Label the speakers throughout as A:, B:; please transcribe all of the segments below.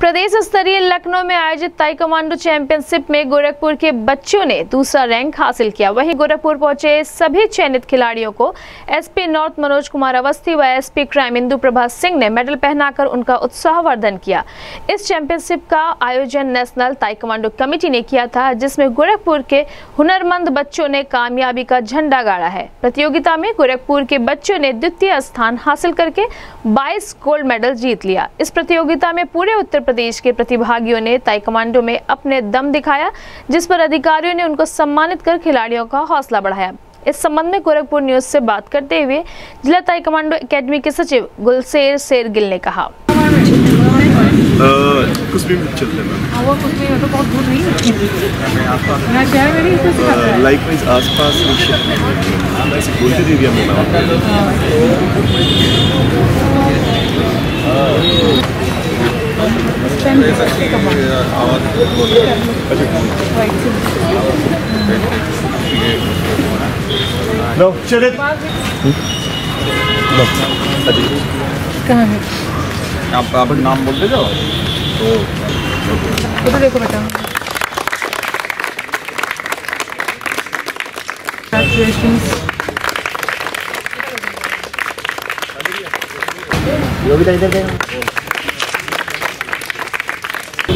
A: प्रदेश स्तरीय लखनऊ में आयोजित ताइक्वांडो चैंपियनशिप में गोरखपुर के बच्चों ने दूसरा रैंक हासिल किया। वहीं गोरखपुर पहुँचे सभी चयनित खिलाड़ियों को एसपी नॉर्थ मनोज कुमार अवस्थी व एसपी क्राइम इंदु प्रभा सिंह ने मेडल पहनाकर उनका उत्साहवर्धन किया। इस चैंपियनशिप का आयोजन नेशनल ताइक्वांडो कमेटी ने किया था, जिसमें गोरखपुर के हुनरमंद बच्चों ने कामयाबी का झंडा गाड़ा है। प्रतियोगिता में गोरखपुर के बच्चों ने द्वितीय स्थान हासिल करके 22 गोल्ड मेडल जीत लिया। इस प्रतियोगिता में पूरे उत्तर प्रदेश के प्रतिभागियों ने ताइक्वांडो में अपने दम दिखाया जिस पर अधिकारियों ने उनको सम्मानित कर खिलाड़ियों का हौसला बढ़ाया। इस संबंध में गोरखपुर न्यूज़ से बात करते हुए जिला ताइक्वांडो एकेडमी के सचिव गुलसेर शेरगिल ने कहा।
B: कुछ भी चल रहा
C: वो कुछ नहीं तो बहुत दूर नहीं मैं है
B: लाइक वाइज आसपास ऐसे बोलते थे भी हमने नो चले
C: कहाँ है?
D: आप आप नाम बोलते जाओ।
C: उधर देखो बेटा। Congratulations.
D: बेटा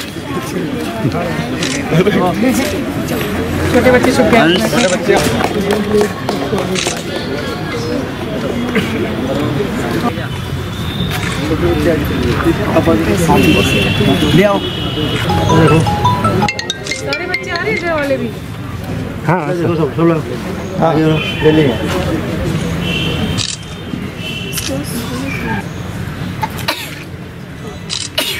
C: के आओ, उधर से। छोटे बच्चे
D: ले आओ
C: सारे बच्चे आ रहे हैं वाले भी?
D: हाँ ले ले बाय
B: अ, मैं गु-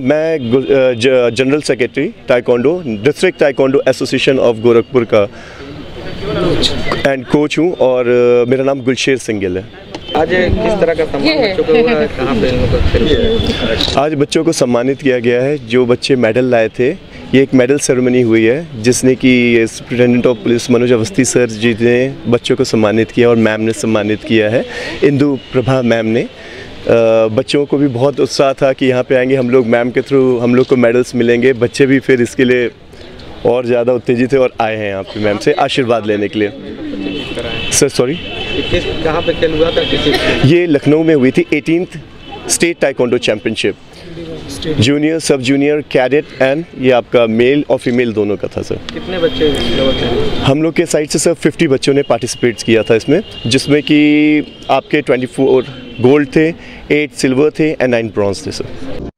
B: ज- general secretary taekwondo district taekwondo association of Gorakhpur का एंड कोच हूँ और मेरा नाम गुलशेर सिंगल है।
D: आज किस तरह का सम्मान बच्चों को
B: आज बच्चों को सम्मानित किया गया है जो बच्चे मेडल लाए थे ये एक मेडल सेरेमनी हुई है जिसने कि superintendent of police Manoj Awasthi sir ji ने बच्चों को सम्मानित किया और मैम ने सम्मानित किया है। इंदु प्रभा मैम ने बच्चों को भी बहुत उत्साह था कि यहाँ पे आएँगे हम लोग मैम के थ्रू हम लोग को मेडल्स मिलेंगे। बच्चे भी फिर इसके लिए और ज़्यादा उत्तेजित थे और आए हैं यहाँ पे मैम से आशीर्वाद लेने के लिए। सर सॉरी
D: कहाँ पे खेल हुआ था किसी
B: ये लखनऊ में हुई थी eighteen state taekwondo championship junior sub junior cadet and ये आपका मेल और फीमेल दोनों का था सर
D: कितने बच्चे
B: हम लोग के साइड से सर 50 बच्चों ने पार्टिसिपेट किया था इसमें जिसमें कि आपके 24 गोल्ड थे एट सिल्वर थे एंड नाइन ब्रॉन्ज थे सर